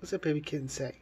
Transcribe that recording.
What's that baby kitten say?